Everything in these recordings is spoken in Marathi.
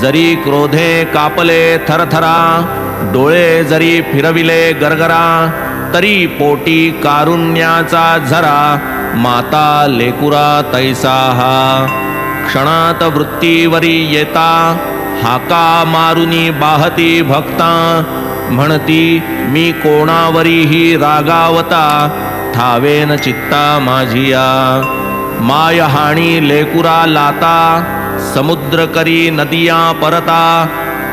जरी क्रोधे कापले थरथरा डोळे जरी फिरविले गरगरा तरी पोटी कारुण्याचा झरा माता लेकुरा तैसा हा. क्षणात वृत्तीवरी येता हाका मारुनी बाहती भक्ता म्हणती मी कोणावरीही रागावता थावेन चित्ता माझिया. माय हाणी लेकुरा लाता समुद्र करी नदिया परता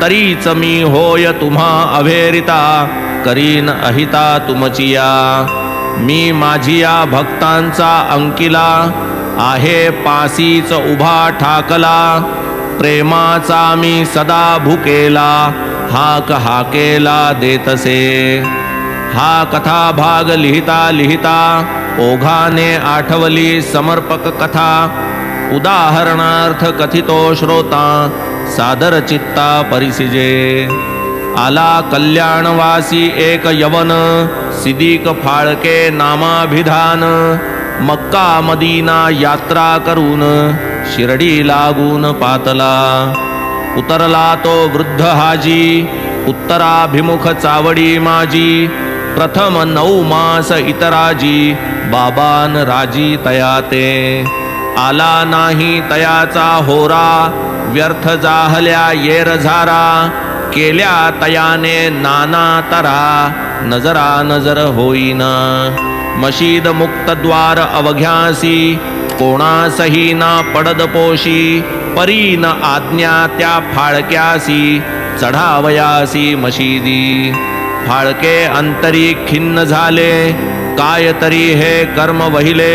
तरीच मी होय तुम्हा अभेरिता करीन अहिता तुमचिया। मी माझिया भक्तांचा अंकिला आहे पासीच उभा ठाकला प्रेमाचा मी सदा भुकेला हाक हाकेला देतसे। हा कथा भाग लिहिता लिहिता ओघाने आठवली समर्पक कथा उदाहरणार्थ कथितो श्रोता सादर चित्ता परिसिजे। आला कल्याणवासी एक यवन सिदिक फाळके नामाभिधान। मक्का मदीना यात्रा करून शिर्डी लागून पातला। उतरला तो वृद्ध हाजी उत्तराभिमुख चावडी माझी प्रथम नऊ मास इतराजी बाबान राजी तयाते आला नाही तयाचा होरा व्यर्थ जाहल्या येरझारा केल्या तयाने नाना तरा नजरा नजर होईना. मशीद मुक्त द्वार अवघ्यासी कोणासही ना पडद पोशी परीन आज्ञा त्या फाळक्यासी चढावयासी मशिदी. फाळके अंतरी खिन्न झाले काय तरी हे कर्म वहिले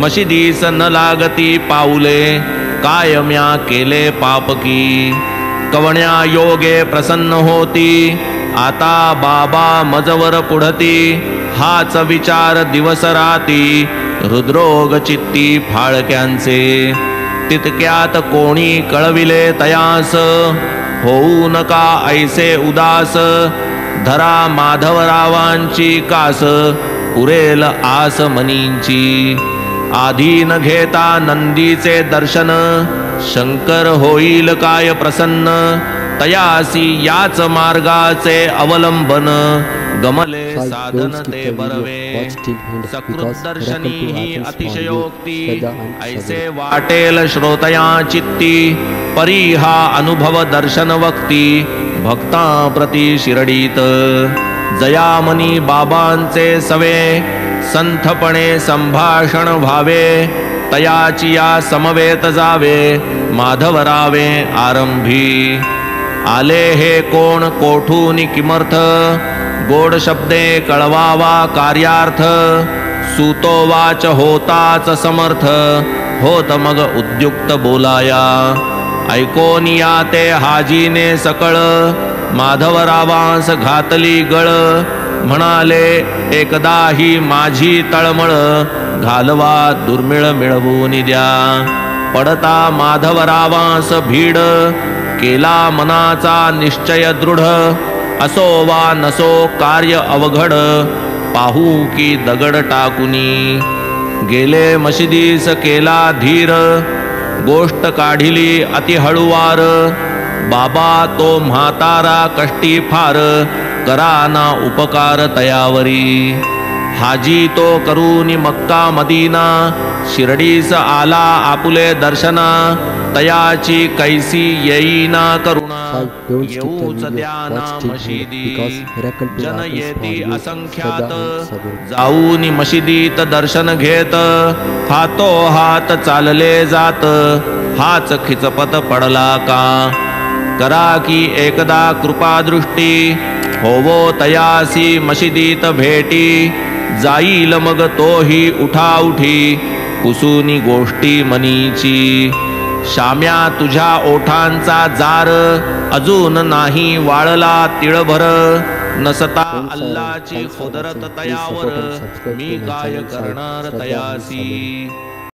मशिदीस न लागती पाऊले कायम्या केले पापकी कवण्या योगे प्रसन्न होती आता बाबा मजवर पुढती हाच विचार दिवस राती हृद्रोग चित्ती फाळक्यांचे. तितक्यात कोणी कळविले तयास होऊ नका ऐसे उदास धरा माधवरावांची कास पुरेल आस मनींची. आधीन घेता नंदीचे दर्शन. शंकर होईल काय प्रसन्न? तयासी याच मार्गाचे अवलंबन. गमले साधन ते. बरवे. सकृत दर्शनी ही अतिशयोक्ती. ऐसे. वाटेल श्रोतया चित्ती. परी हा अनुभव दर्शन वक्ती. भक्ता प्रती शिरडीत. जयामनी बाबांचे सवे. संथपणे संभाषण व्हावे तयाची या समवेत जावे माधवरावे आरंभी। आले हे कोण कोठून किमर्थ? गोड शब्दे कळवावा कार्यार्थ। सुतो वाच होताच समर्थ। होत मग उद्युक्त बोलाया। ऐकोनिया ते हाजीने सकळ। माधवरावांस घातली गळ। म्हणाले एकदा ही माझी तळमळ घालवा दुर्मिळ मिळवून द्या. पडता माधवरावांस भीड केला मनाचा निश्चय दृढ. असो वा नसो कार्य अवघड पाहू की दगड टाकुनी. गेले मशिदीस केला धीर गोष्ट काढिली अति हळुवार. बाबा तो म्हातारा कष्टी फार करा ना उपकार तयावरी हाजी तो करूनी मक्का मदीना शिर्डीस आला आपुले दर्शना तयाची कैसी येईना करुणा। येऊच end मशिदी। जन येती. असंख्यात. जाऊन मशिदीत दर्शन घेत। हातो हात चालले जात। हाच खिचपत पडला का? करा की एकदा कृपा दृष्टी होवो तयासी मशिदीत भेटी जाईल मग तोही उठा उठी कुसुनी गोष्टी मनीची. शाम्या तुझ्या ओठांचा जार अजून नाही वाळला तिळभर नसता अल्लाची खोदरत तयावर मी काय करणार तयासी?